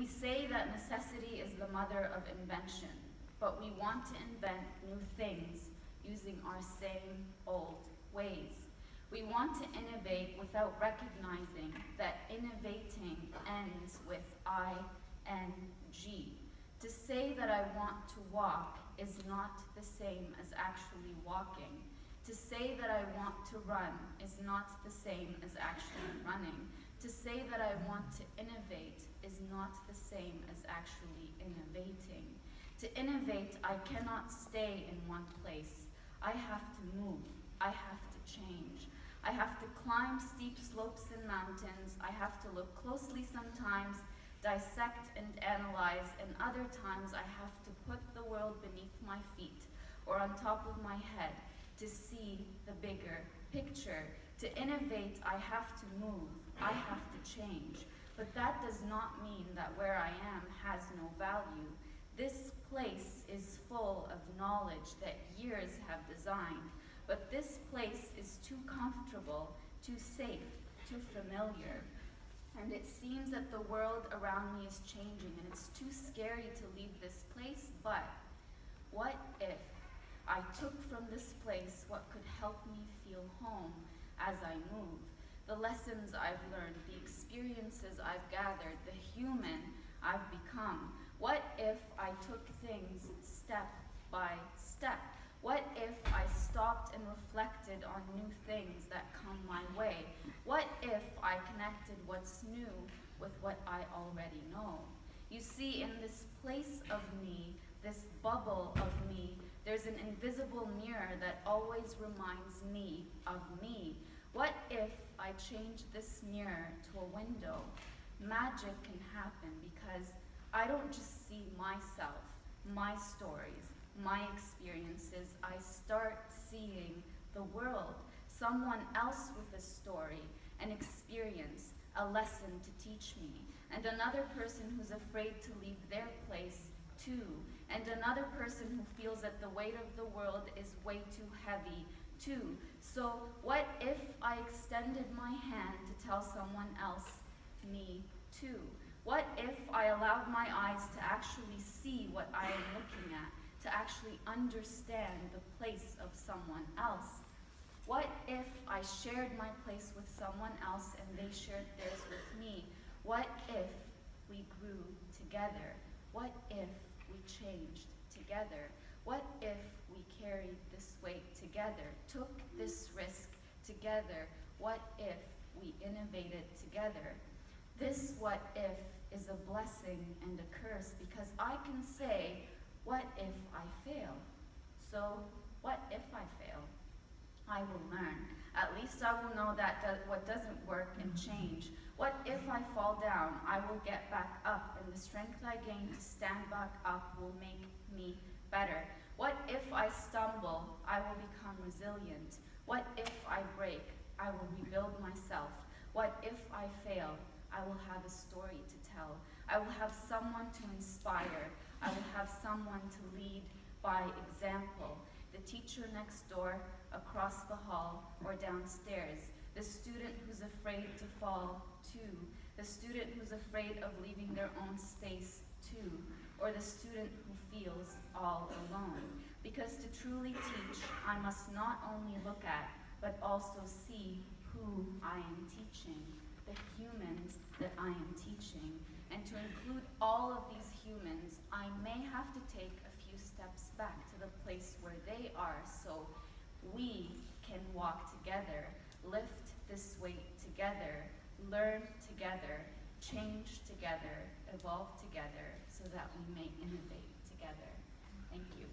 We say that necessity is the mother of invention, but we want to invent new things using our same old ways. We want to innovate without recognizing that innovating ends with I-N-G. To say that I want to walk is not the same as actually walking. To say that I want to run is not the same as actually running. To say that I want to innovate not the same as actually innovating. To innovate, I cannot stay in one place. I have to move. I have to change. I have to climb steep slopes and mountains. I have to look closely sometimes, dissect and analyze, and other times I have to put the world beneath my feet or on top of my head to see the bigger picture. To innovate, I have to move. I have to change. But that does not mean that where I am has no value. This place is full of knowledge that years have designed. But this place is too comfortable, too safe, too familiar. And it seems that the world around me is changing and it's too scary to leave this place, but what if I took from this place what could help me feel home as I move? The lessons I've learned, the experiences I've gathered, the human I've become. What if I took things step by step? What if I stopped and reflected on new things that come my way? What if I connected what's new with what I already know? You see, in this place of me, this bubble of me, there's an invisible mirror that always reminds me of me. What if I change this mirror to a window? Magic can happen because I don't just see myself, my stories, my experiences, I start seeing the world, someone else with a story, an experience, a lesson to teach me, and another person who's afraid to leave their place too, and another person who feels that the weight of the world is way too heavy too. So what if I extended my hand to tell someone else, me too? What if I allowed my eyes to actually see what I am looking at? to actually understand the place of someone else. What if I shared my place with someone else and they shared theirs with me? What if we grew together? What if we changed together? What if we carried this weight together, took this risk together? What if we innovated together? This what if is a blessing and a curse because I can say, what if I fail? So what if I fail? I will learn. Least I will know that, that what doesn't work can mm-hmm. change. What if I fall down? I will get back up, and the strength I gain to stand back up will make me better. What if I stumble? I will become resilient. What if I break? I will rebuild myself. What if I fail? I will have a story to tell. I will have someone to inspire. I will have someone to lead by example. The teacher next door, across the hall, or downstairs. The student who's afraid to fall, too. The student who's afraid of leaving their own space, too. Or the student who feels all alone. Because to truly teach, I must not only look at, but also see who I am teaching, the humans that I am teaching. And to include all of these humans, I may have to take a steps back to the place where they are so we can walk together, lift this weight together, learn together, change together, evolve together, so that we may innovate together. Thank you.